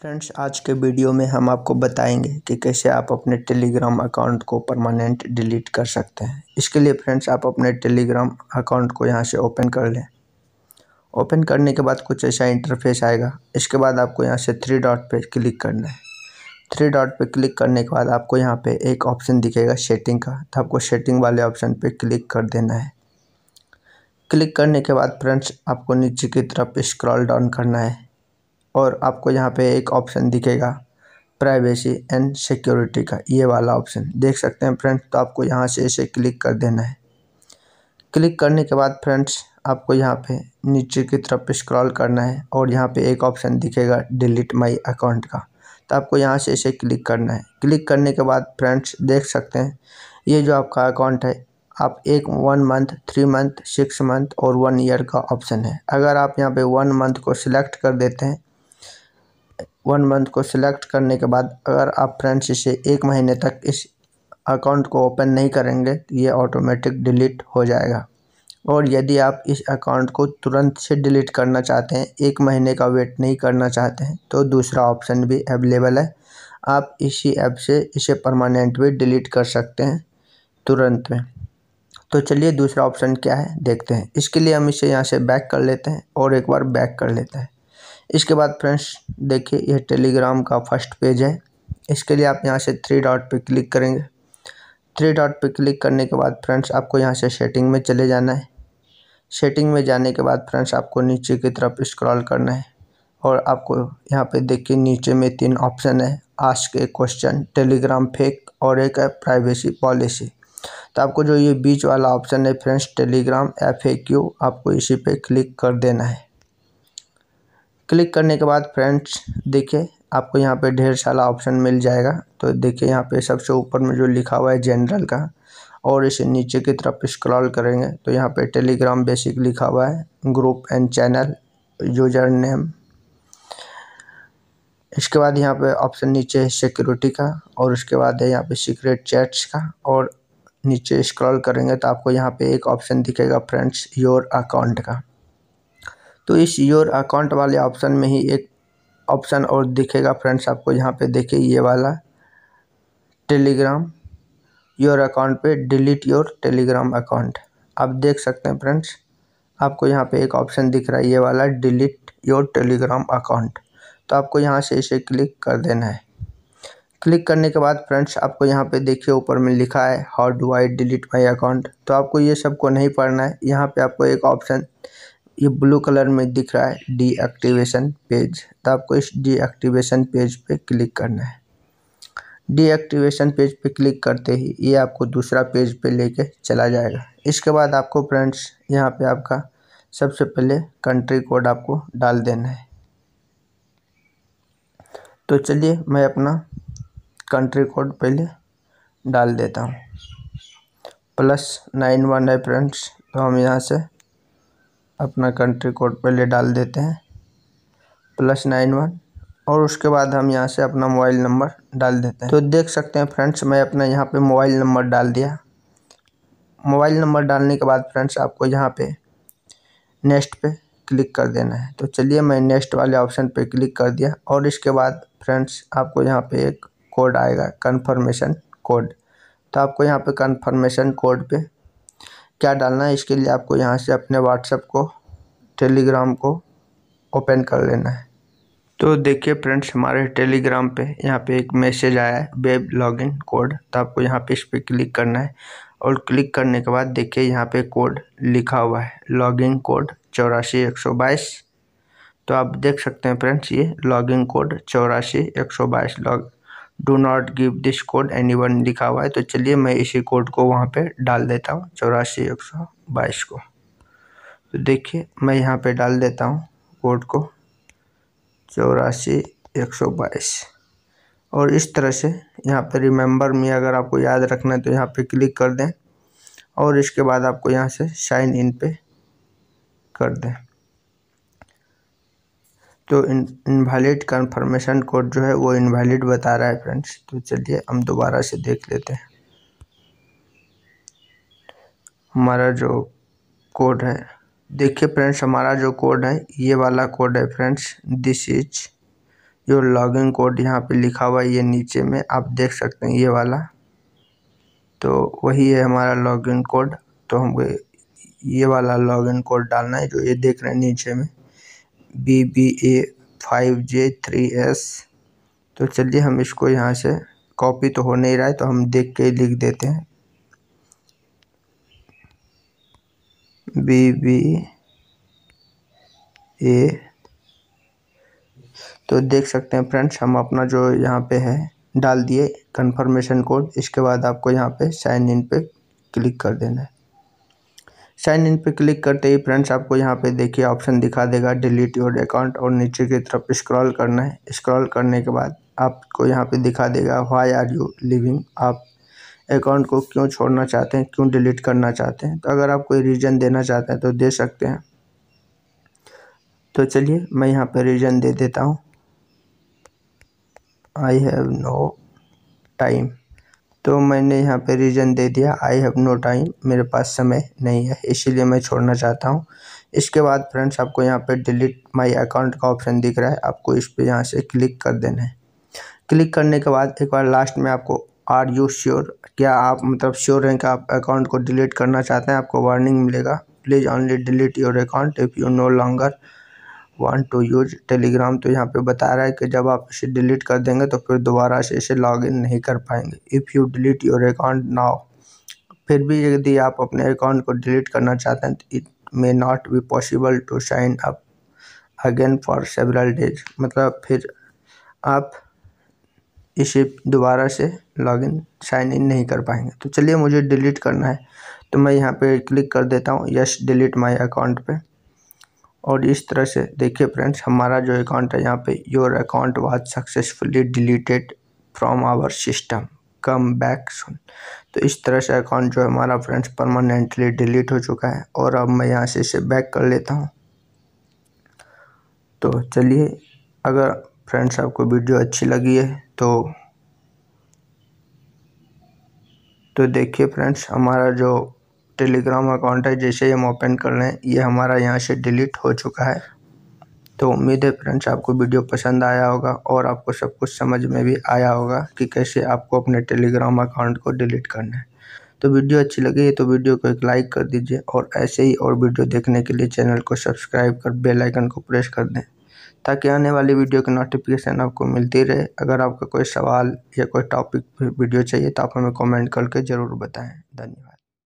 Friends, आज के video में हम आपको बताएँगे कि कैसे आप अपने टेलीग्राम अकाउंट को परमानेंट डिलीट कर सकते हैं। इसके लिए फ्रेंड्स, आप अपने टेलीग्राम अकाउंट को यहाँ से ओपन कर लें। ओपन करने के बाद कुछ ऐसा इंटरफेस आएगा। इसके बाद आपको यहाँ से थ्री डॉट पे क्लिक करना है। थ्री डॉट पे क्लिक करने के बाद आपको यहाँ पे एक ऑप्शन दिखेगा सेटिंग का। तो आपको सेटिंग वाले ऑप्शन पे क्लिक कर देना है। क्लिक करने के बाद फ्रेंड्स, आपको नीचे की तरफ़ स्क्रॉल डाउन करना है। और आपको यहाँ पे एक ऑप्शन दिखेगा प्राइवेसी एंड सिक्योरिटी का, ये वाला ऑप्शन देख सकते हैं फ्रेंड्स तो आपको यहाँ से इसे क्लिक कर देना है। क्लिक करने के बाद फ्रेंड्स आपको यहाँ पे नीचे की तरफ़ स्क्रॉल करना है और यहाँ पे एक ऑप्शन दिखेगा डिलीट माई अकाउंट का। तो आपको यहाँ से इसे क्लिक करना है। क्लिक करने के बाद फ्रेंड्स देख सकते हैं, ये जो आपका अकाउंट है, आप एक one month three month six month और वन ईयर का ऑप्शन है। अगर आप यहाँ पे वन मंथ को सिलेक्ट कर देते हैं वन मंथ को सिलेक्ट करने के बाद अगर आप फ्रेंड्स इसे एक महीने तक इस अकाउंट को ओपन नहीं करेंगे तो ये ऑटोमेटिक डिलीट हो जाएगा। और यदि आप इस अकाउंट को तुरंत से डिलीट करना चाहते हैं, एक महीने का वेट नहीं करना चाहते हैं तो दूसरा ऑप्शन भी अवेलेबल है। आप इसी ऐप से इसे परमानेंट भी डिलीट कर सकते हैं, तुरंत में। तो चलिए दूसरा ऑप्शन क्या है, देखते हैं। इसके लिए हम इसे यहाँ से बैक कर लेते हैं और एक बार बैक कर लेते हैं। इसके बाद फ्रेंड्स, देखिए, यह टेलीग्राम का फ़र्स्ट पेज है। इसके लिए आप यहाँ से थ्री डॉट पे क्लिक करेंगे। थ्री डॉट पे क्लिक करने के बाद फ्रेंड्स, आपको यहाँ से सेटिंग में चले जाना है। सेटिंग में जाने के बाद फ्रेंड्स, आपको नीचे की तरफ़ स्क्रॉल करना है और आपको यहाँ पे देखिए, नीचे में तीन ऑप्शन है ask a question Telegram FAQ और एक है प्राइवेसी पॉलिसी तो आपको जो ये बीच वाला ऑप्शन है friends Telegram F A Q आपको इसी पे क्लिक कर देना है। क्लिक करने के बाद फ्रेंड्स, देखिए, आपको यहाँ पे ढेर सारा ऑप्शन मिल जाएगा। तो देखिए, यहाँ पे सबसे ऊपर में जो लिखा हुआ है जनरल का, और इसे नीचे की तरफ़ स्क्रॉल करेंगे तो यहाँ पे टेलीग्राम बेसिक लिखा हुआ है group and channel user name इसके बाद यहाँ पे ऑप्शन नीचे है सिक्योरिटी का, और उसके बाद है यहाँ पे सीक्रेट चैट्स का, और नीचे स्क्रॉल करेंगे तो आपको यहाँ पे एक ऑप्शन दिखेगा, फ्रेंड्स योर अकाउंट का। तो इस योर अकाउंट वाले ऑप्शन में ही एक ऑप्शन और दिखेगा फ्रेंड्स आपको, यहाँ पे देखिए ये वाला, टेलीग्राम, योर अकाउंट पे डिलीट योर टेलीग्राम अकाउंट। आप देख सकते हैं फ्रेंड्स, आपको यहाँ पे एक ऑप्शन दिख रहा है, ये वाला, डिलीट योर टेलीग्राम अकाउंट। तो आपको यहाँ से इसे क्लिक कर देना है। क्लिक करने के बाद फ्रेंड्स, आपको यहाँ पे देखिए ऊपर में लिखा है, how do I delete my account. तो आपको ये सबको नहीं पढ़ना है, यहाँ पे आपको एक ऑप्शन ये ब्लू कलर में दिख रहा है, डीएक्टिवेशन पेज। तो आपको इस डीएक्टिवेशन पेज पे क्लिक करना है। डीएक्टिवेशन पेज पे क्लिक करते ही ये आपको दूसरा पेज पे लेके चला जाएगा। इसके बाद आपको फ्रेंड्स, यहाँ पे आपका सबसे पहले कंट्री कोड आपको डाल देना है। तो चलिए मैं अपना कंट्री कोड पहले डाल देता हूँ। प्लस नाइन वन है फ्रेंड्स तो हम यहाँ से अपना कंट्री कोड पहले डाल देते हैं। प्लस नाइन वन और उसके बाद हम यहाँ से अपना मोबाइल नंबर डाल देते हैं। तो देख सकते हैं फ्रेंड्स मैं अपना यहाँ पे मोबाइल नंबर डाल दिया। मोबाइल नंबर डालने के बाद फ्रेंड्स आपको यहाँ पे नेक्स्ट पे क्लिक कर देना है। तो चलिए मैं नेक्स्ट वाले ऑप्शन पे क्लिक कर दिया, और इसके बाद फ्रेंड्स आपको यहाँ पे एक कोड आएगा कन्फर्मेशन कोड तो आपको यहाँ पे कन्फर्मेशन कोड पे क्या डालना है, इसके लिए आपको यहाँ से अपने व्हाट्सएप को टेलीग्राम को ओपन कर लेना है। तो देखिए फ्रेंड्स हमारे टेलीग्राम पे यहाँ पे एक मैसेज आया है वेब लॉगिन कोड तो आपको यहाँ पे इस पर क्लिक करना है और क्लिक करने के बाद देखिए यहाँ पे कोड लिखा हुआ है लॉगिन कोड चौरासी एक सौ बाईस। तो आप देख सकते हैं फ्रेंड्स ये लॉगिन कोड चौरासी एक सौ बाईस log do not give this code anyone लिखा हुआ है तो चलिए मैं इसी कोड को वहाँ पे डाल देता हूँ, चौरासी, एक सौ बाईस को। तो देखिए, मैं यहाँ पे डाल देता हूँ कोड को, चौरासी, एक सौ बाईस। और इस तरह से यहाँ पे रिमेंबर मी अगर आपको याद रखना है तो यहाँ पे क्लिक कर दें और इसके बाद आपको यहाँ से साइन इन पे कर दें। तो इन इनवैलिड कन्फर्मेशन कोड जो है वो इनवैलिड बता रहा है फ्रेंड्स तो चलिए हम दोबारा से देख लेते हैं। हमारा जो कोड है, देखिए फ्रेंड्स हमारा जो कोड है, ये वाला कोड है फ्रेंड्स दिस इज़ जो लॉगिन कोड यहाँ पे लिखा हुआ है ये नीचे में, आप देख सकते हैं ये वाला। तो वही है हमारा लॉगिन कोड तो हमको ये वाला लॉगिन कोड डालना है, जो ये देख रहे हैं नीचे में। B B A five J three S तो चलिए हम इसको यहाँ से कॉपी तो हो नहीं रहा है तो हम देख के लिख देते हैं। बी बी ए तो देख सकते हैं फ्रेंड्स, हम अपना जो यहाँ पे है, डाल दिए कंफर्मेशन कोड इसके बाद आपको यहाँ पे साइन इन पे क्लिक कर देना है। साइन इन पे क्लिक करते ही फ्रेंड्स आपको यहाँ पे देखिए ऑप्शन दिखा देगा डिलीट योर अकाउंट और नीचे की तरफ़ स्क्रॉल करना है। स्क्रॉल करने के बाद आपको यहाँ पे दिखा देगा वाई आर यू लिविंग आप अकाउंट को क्यों छोड़ना चाहते हैं? क्यों डिलीट करना चाहते हैं? तो अगर आप कोई रीज़न देना चाहते हैं तो दे सकते हैं। तो चलिए मैं यहाँ पर रीज़न दे देता हूँ। आई हैव नो टाइम तो मैंने यहाँ पे रीज़न दे दिया। आई हैव नो टाइम मेरे पास समय नहीं है, इसीलिए मैं छोड़ना चाहता हूँ। इसके बाद फ्रेंड्स आपको यहाँ पे डिलीट माय अकाउंट का ऑप्शन दिख रहा है। आपको इस पर यहाँ से क्लिक कर देना है। क्लिक करने के बाद एक बार लास्ट में आपको आर यू श्योर क्या आप मतलब श्योर हैं कि आप अकाउंट को डिलीट करना चाहते हैं? आपको वार्निंग मिलेगा। Please only delete your account if you no longer want to use Telegram तो यहाँ पे बता रहा है कि जब आप इसे डिलीट कर देंगे तो फिर दोबारा से इसे लॉगिन नहीं कर पाएँगे। If you delete your account now फिर भी यदि आप अपने अकाउंट को डिलीट करना चाहते हैं तो it may not be possible to sign up again for several days मतलब फिर आप इसे दोबारा से लॉगिन साइन इन नहीं कर पाएँगे। तो चलिए मुझे डिलीट करना है तो मैं यहाँ पे क्लिक कर देता हूँ यस डिलीट माय अकाउंट पे। और इस तरह से, देखिए फ्रेंड्स हमारा जो अकाउंट है यहाँ पे your account was successfully deleted from our system come back soon तो इस तरह से अकाउंट जो हमारा फ्रेंड्स परमानेंटली डिलीट हो चुका है और अब मैं यहाँ से इसे बैक कर लेता हूँ। तो चलिए, अगर फ्रेंड्स आपको वीडियो अच्छी लगी है तो तो देखिए फ्रेंड्स हमारा जो टेलीग्राम अकाउंट है, जैसे ही हम ओपन कर रहे हैं ये हमारा यहाँ से डिलीट हो चुका है। तो उम्मीद है फ्रेंड्स, आपको वीडियो पसंद आया होगा और आपको सब कुछ समझ में भी आया होगा कि कैसे आपको अपने टेलीग्राम अकाउंट को डिलीट करना है। तो वीडियो अच्छी लगी है तो वीडियो को एक लाइक कर दीजिए और ऐसे ही और वीडियो देखने के लिए चैनल को सब्सक्राइब कर बेल आइकन को प्रेस कर दें, ताकि आने वाली वीडियो की नोटिफिकेशन आपको मिलती रहे। अगर आपका कोई सवाल या कोई टॉपिक वीडियो चाहिए तो आप हमें कमेंट करके ज़रूर बताएँ। धन्यवाद।